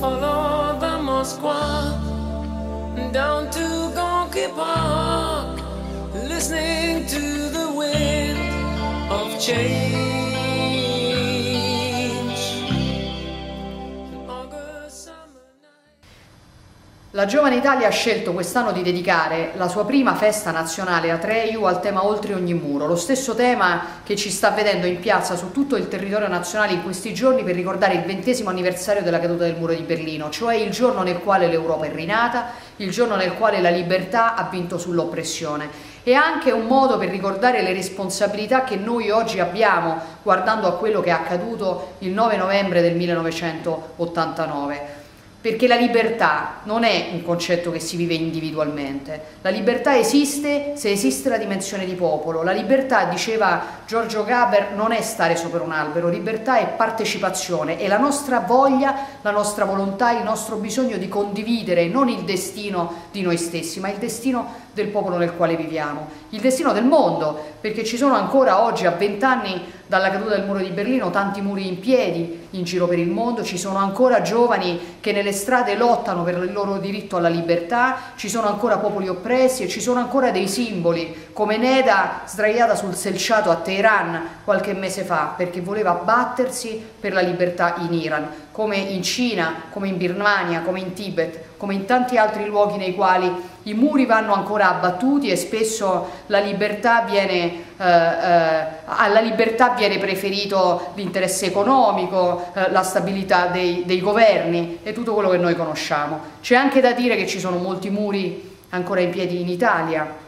Follow the Moskwa down to Gonky Park, listening to the wind of change. La Giovane Italia ha scelto quest'anno di dedicare la sua prima festa nazionale a Treiu al tema Oltre ogni muro, lo stesso tema che ci sta vedendo in piazza su tutto il territorio nazionale in questi giorni per ricordare il ventesimo anniversario della caduta del muro di Berlino, cioè il giorno nel quale l'Europa è rinata, il giorno nel quale la libertà ha vinto sull'oppressione. È anche un modo per ricordare le responsabilità che noi oggi abbiamo guardando a quello che è accaduto il 9 novembre del 1989 perché la libertà non è un concetto che si vive individualmente, la libertà esiste se esiste la dimensione di popolo, la libertà, diceva Giorgio Gaber, non è stare sopra un albero, libertà è partecipazione, è la nostra voglia, la nostra volontà, il nostro bisogno di condividere non il destino di noi stessi, ma il destino del popolo nel quale viviamo, il destino del mondo, perché ci sono ancora oggi a vent'anni dalla caduta del muro di Berlino tanti muri in piedi in giro per il mondo, ci sono ancora giovani che nelle strade lottano per il loro diritto alla libertà, ci sono ancora popoli oppressi e ci sono ancora dei simboli come Neda sdraiata sul selciato a Teheran qualche mese fa perché voleva battersi per la libertà in Iran, come in Cina, come in Birmania, come in Tibet, come in tanti altri luoghi nei quali i muri vanno ancora abbattuti e spesso la libertà viene, eh, eh, alla libertà viene preferito l'interesse economico, eh, la stabilità dei, dei governi e tutto quello che noi conosciamo. C'è anche da dire che ci sono molti muri ancora in piedi in Italia,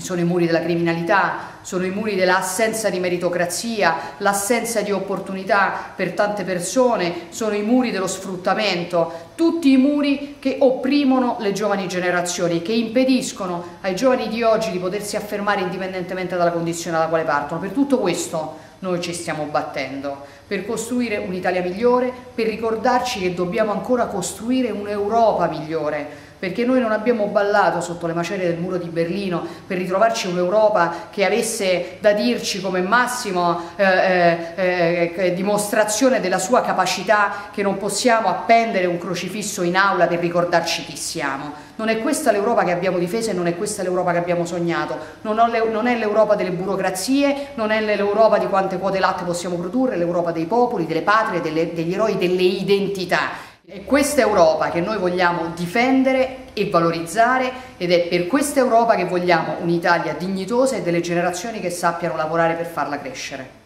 sono i muri della criminalità, sono i muri dell'assenza di meritocrazia, l'assenza di opportunità per tante persone, sono i muri dello sfruttamento, tutti i muri che opprimono le giovani generazioni, che impediscono ai giovani di oggi di potersi affermare indipendentemente dalla condizione dalla quale partono. Per tutto questo noi ci stiamo battendo, per costruire un'Italia migliore, per ricordarci che dobbiamo ancora costruire un'Europa migliore, perché noi non abbiamo ballato sotto le macerie del muro di Berlino per ritrovarci un'Europa che avesse da dirci come massimo eh, eh, eh, dimostrazione della sua capacità che non possiamo appendere un crocifisso in aula per ricordarci chi siamo. Non è questa l'Europa che abbiamo difeso e non è questa l'Europa che abbiamo sognato, non, è l'Europa delle burocrazie, non è l'Europa di quante quote latte possiamo produrre, è l'Europa dei popoli, delle patrie, delle, degli eroi, delle identità. È questa Europa che noi vogliamo difendere e valorizzare ed è per questa Europa che vogliamo un'Italia dignitosa e delle generazioni che sappiano lavorare per farla crescere.